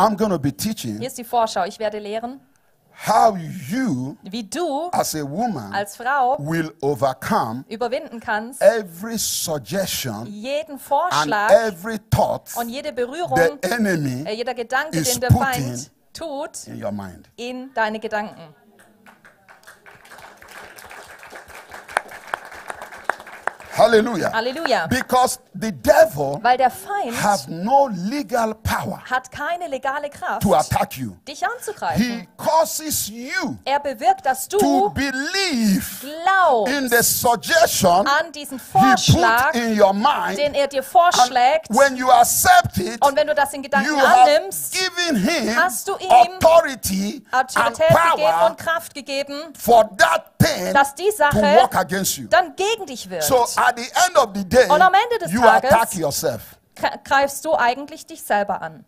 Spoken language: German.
I'm going to be teaching Hier ist die Vorschau. Ich werde lehren, how you, wie du as a woman, als Frau will overcome überwinden kannst, every suggestion jeden and Vorschlag every thought und jede the Berührung, enemy äh, jeder Gedanke, is den der Feind tut, in your mind. in deine Gedanken. Hallelujah. Halleluja. Because the devil Weil der Feind has no legal power hat keine legale Kraft, to attack you. dich anzugreifen. He causes you Er bewirkt, dass to du believe glaubst in the suggestion an diesen he Vorschlag, put in your mind. den er dir And vorschlägt. when you accept it, Und wenn du das in Gedanken you have annimmst, given him hast du ihm authority and Autorität gegeben power und Kraft gegeben, for that thing dass die to Sache work against you. dann gegen dich wird. So at the end of the day, Und am Ende des you Tages- attack yourself. Gre- greifst du eigentlich dich selber an.